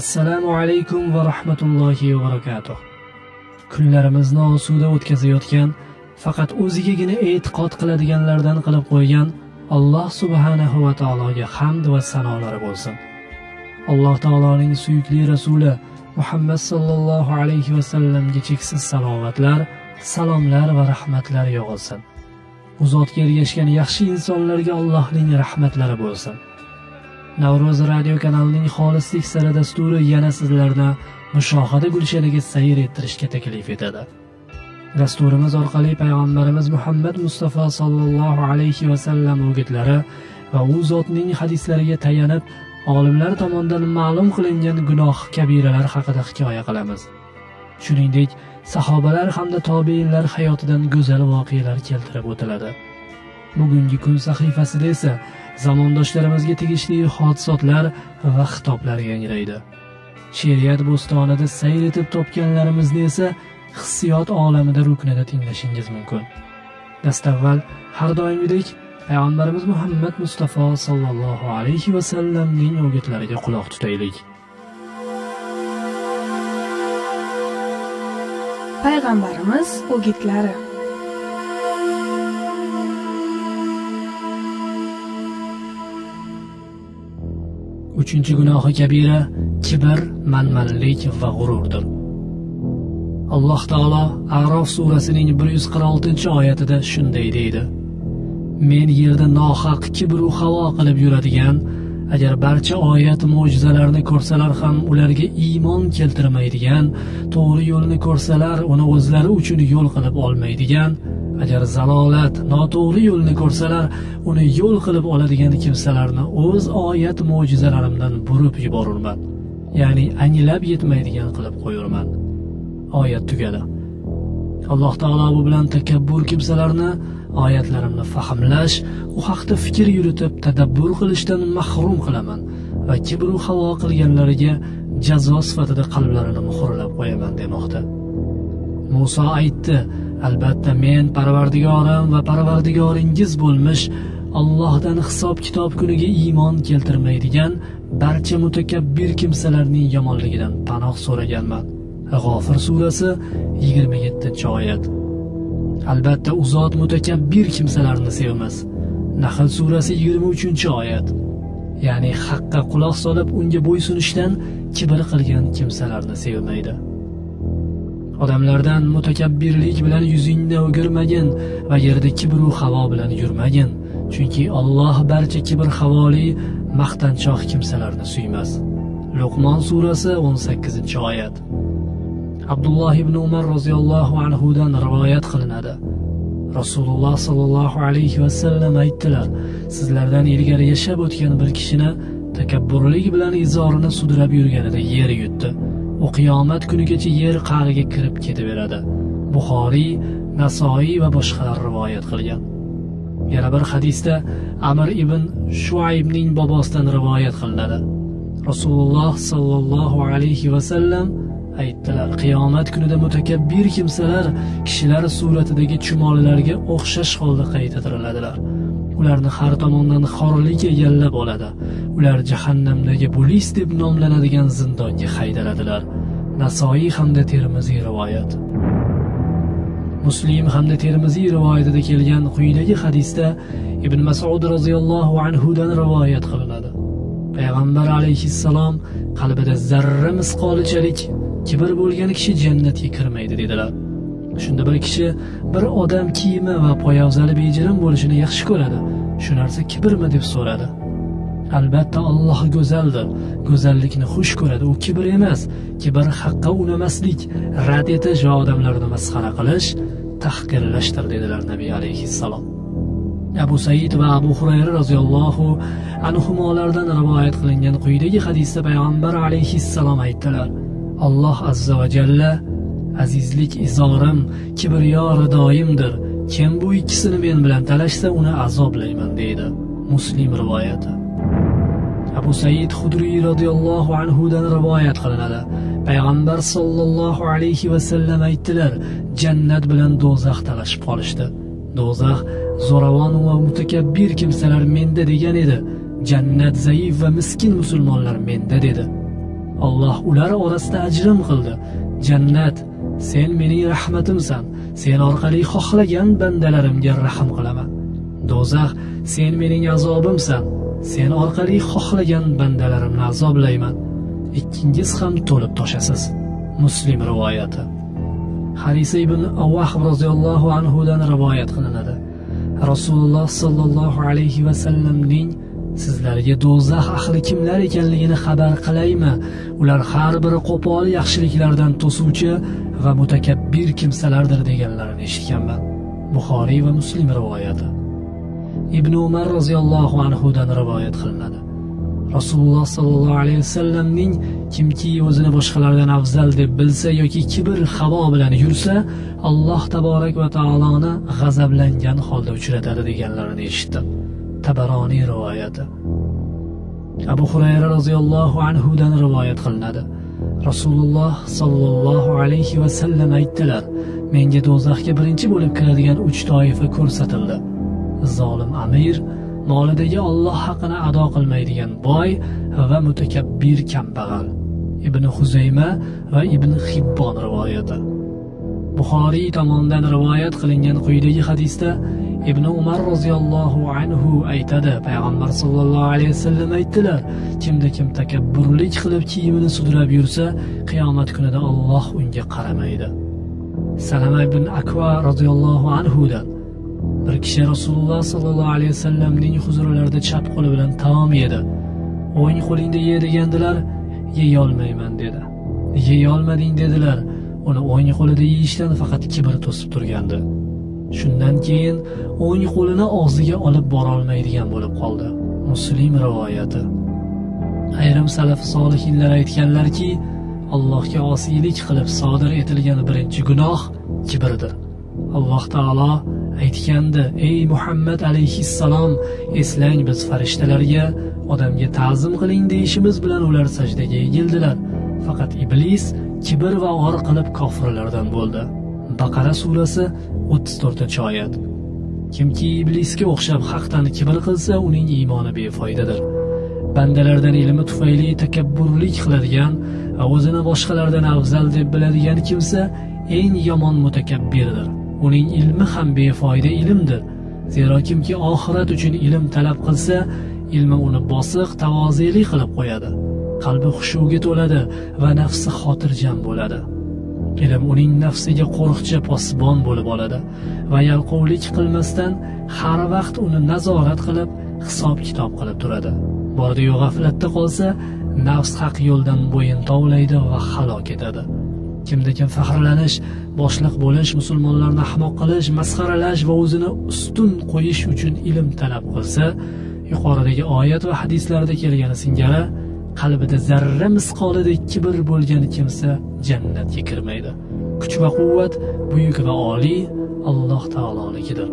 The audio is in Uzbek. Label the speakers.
Speaker 1: assalomu alaykum va rahmatullohi va barakatuh. Kunlarimizni osuda o'tkazayotgan faqat o'zigagina e'tiqod qiladiganlardan qilib qo'ygan alloh subhanahu va taologa hamd va sanolari bo'lsin. Alloh taoloning suyukli rasuli muhammad sollallohu alayhi vasallamga cheksiz salovatlar salomlar va rahmatlar yog'ilsin. U zotga ergashgan yaxshi insonlarga allohning rahmatlari bo'lsin. Navro'z radio kanalining xolislik siri dasturi yana sizlarni mushohada gulshaniga sayr ettirishga taklif etadi. Dasturimiz orqali payg'ambarimiz muhammad mustafa sollallohu alayhi vasallam o'gitlari va u zotning hadislariga tayanib olimlar tomonidan ma'lum qilingan gunoh kabiralar haqida hikoya qilamiz. Shuningdek sahobalar hamda tobeinlar hayotidan go'zal voqealar keltirib o'tiladi. Bugungi kun sahifasida esa zamondoshlarimizga tegishli hodisotlar va xitoblar yangraydi she'riyat bo'stonida sayr etib topganlarimizni esa hissiyot olamida ruknida tinglashingiz mumkin. Dastavval har doimgidek payg'ambarimiz muhammad mustafa sollallohu alayhi vasallamning o'gitlariga quloq tutaylik.
Speaker 2: Payg'ambarimiz o'gitlari.
Speaker 1: Uchinchi gunohi kabira kibr manmanlik va g'ururdir. Alloh taolo arof surasining bir yuz qirq oltinchi oyatida shunday deydi. Men yerda nohaq kibru havo qilib yuradigan agar barcha oyat mo'jizalarni ko'rsalar ham ularga iymon keltirmaydigan to'g'ri yo'lni ko'rsalar uni o'zlari uchun yo'l qilib olmaydigan agar zalolat noto'g'ri yo'lni ko'rsalar uni yo'l qilib oladigan kimsalarni o'z oyat mo'jizalarimdan burib yuborurman. Ya'ni anglab yetmaydigan qilib qo'yurman. Oyat tugadi. Alloh taolo bu bilan takabbur kimsalarni oyatlarimni fahmlash u haqda fikr yuritib tadabbur qilishdan mahrum qilaman va kibru havo qilganlariga jazo sifatida qalblarini muhrlab qo'yaman demoqda. Muso aytdi albatta men parvardigorim va parvardigoringiz bo'lmish allohdan hisob kitob kuniga iymon keltirmaydigan barcha mutakabbir kimsalarning yomonligidan panoh so'raganman. G'ofir surasi yigirma yettinchi oyat. Albatta u zot mutakabbir kimsalarni sevmas. Nahl surasi yigirma uchinchi oyat. Ya'ni haqqa quloq solib unga bo'ysunishdan kibr qilgan kimsalarni sevmaydi. Odamlardan mutakabbirlik bilan yuzingni o'girmagin va yerda kibru havo bilan yurmagin. Chunki Alloh barcha kibr havoli maqtanchoq kimsalarni suymas. Luqmon surasi 18 oyat. Abdulloh ibn umar roziyallohu anhudan rivoyat qilinadi. Rasululloh sollallohu alayhi vasallam aytdilar sizlardan ilgari yashab o'tgan bir kishini takabburlik bilan izorini sudrab yurganida yer yutdi. U qiyomat kunigacha yer qa'riga kirib ketaveradi. Buxoriy nasoiy va boshqalar rivoyat qilgan. Yana bir hadisda amir ibn shuaybning bobosidan rivoyat qilinadi. Rasululloh sollallohu alayhi vasallam aytdilar qiyomat kunida mutakabbir kimsalar kishilar suratidagi chumolilarga o'xshash holda qayta tiriladilar. Ularni har tomondan xorlik egallab oladi. Ular jahannamdagi bulis deb nomlanadigan zindonga haydaladilar. Nasoiy hamda termiziy rivoyat. Muslim hamda termiziy rivoyatida kelgan quyidagi hadisda ibn masud roziyallohu anhudan rivoyat qilinadi. Payg'ambar alayhissalom qalbida zarra misqolichalik kibr bo'lgan kishi jannatga kirmaydi dedilar. Shunda bir kishi bir odam kiyimi va poyabzali bejirim bo'lishini yaxshi ko'radi. Shu narsa kibrmi deb so'radi. Albatta alloh go'zaldir. Go'zallikni xush ko'radi. U kibr emas kibr haqqa unamaslik. Rad etish va odamlarni masxara qilish tahqirlashdir dedilar nabiy alayhissalom. Abu said va abu hurayra roziyallohu anhumolardan rivoyat qilingan quyidagi hadisda payg'ambar alayhissalom aytdilar. Alloh azza va jalla azizlik izorim kibriyo ridoyimdir kim bu ikkisini men bilan talashsa uni azoblayman deydi muslim rivoyati. Abu said hudriy roziyallohu anhudan rivoyat qilinadi. Payg'ambar sollallohu alayhi vasallam aytdilar jannat bilan do'zax talashib qolishdi. Do'zax zo'ravon va mutakabbir kimsalar menda degan edi. Jannat zaif va miskin musulmonlar menda dedi. Alloh ular orasida ajrim qildi. Jannat sen mening rahmatimsan. Sen orqali xohlagan bandalarimga rahm qilaman. Do'zax sen mening azobimsan. Sen orqali xohlagan bandalarimni azoblayman. Ikkingiz ham to'lib toshasiz. Muslim rivoyati. Harisa ibn avvah roziyallohu anhudan rivoyat qilinadi. Rasululloh sollallohu alayhi vasallamning sizlarga do'zax ahli kimlar ekanligini xabar qilaymi? Ular har biri qo'pol yaxshiliklardan to'suvchi va mutakabbir kimsalardir deganlarini eshitganman. Buxoriy va muslim rivoyati. Ibn umar roziyallohu anhudan rivoyat qilinadi. Rasululloh sollallohu alayhi vasallamning kimki o'zini boshqalardan afzal deb bilsa yoki kibr havo bilan yursa alloh taborak va taoloni g'azablangan holda uchratadi deganlarini eshitdim. Tabaroniy rivoyati. Abu hurayra roziyallohu anhudan rivoyat qilinadi. Rasululloh sollallohu alayhi vasallam aytdilar menga do'zaxga birinchi bo'lib kiradigan uch toifa ko'rsatildi. Zolim amir molidagi olloh haqini ado qilmaydigan boy va mutakabbir kambag'al. Ibn huzayma va ibn hibbon rivoyati. Buxoriy tomonidan rivoyat qilingan quyidagi hadisda ibn umar roziyallohu anhu aytadi. Payg'ambar sollallohu alayhi vasallam aytdilar kimda kim takabburlik qilib kiyimini sudrab yursa qiyomat kunida olloh unga qaramaydi. Salama ibn akva roziyallohu anhudan bir kishi rasululloh sollallohu alayhi vasallamning huzurlarida chap qo'li bilan taom yedi. O'ng qo'lingda ye degandilar yeyolmayman dedi. Yeyolmading dedilar uni o'ng qo'lida yeyishdan faqat kibr to'sib turgandi. Shundan keyin o'ng qo'lini og'ziga olib borolmaydigan bo'lib qoldi. Muslim rivoyati. Ayrim salaf solihinlar aytganlarki allohga osiylik qilib sodir etilgan birinchi gunoh kibrdir. Alloh taolo aytgandi ey muhammad alayhissalom eslang biz farishtalarga odamga ta'zim qiling deyishimiz bilan ular sajdaga egildilar. Faqat iblis kibr va or qilib kofirlardan bo'ldi. Baqara surasi 34 oyat. Kimki iblisga o'xshab haqdan kibr qilsa uning iymoni befoydadir. Bandalardan ilmi tufayli takabburlik qiladigan va o'zini boshqalardan afzal deb biladigan kimsa eng yomon mutakabbirdir uning ilmi ham befoyda ilmdir. Zero kimki oxirat uchun ilm talab qilsa ilmi uni bosiq tavozeli qilib qo'yadi. Qalbi xushuga to'ladi va nafsi xotirjam bo'ladi. Ilm uning nafsiga qo'riqchi posbon bo'lib oladi va yalqovlik qilmasdan har vaqt uni nazorat qilib hisob kitob qilib turadi. Bordiyu g'aflatda qolsa nafs haq yo'ldan bo'yin tovlaydi va halok etadi. Kimda kim faxrlanish boshliq bo'lish musulmonlarni ahmoq qilish masxaralash va o'zini ustun qo'yish uchun ilm talab qilsa yuqoridagi oyat va hadislarda kelgani singari qalbida zarra misqolidek kibr bo'lgan kimsa jannatga kirmaydi. Kuch va quvvat buyuk va oliy alloh taolonikidir.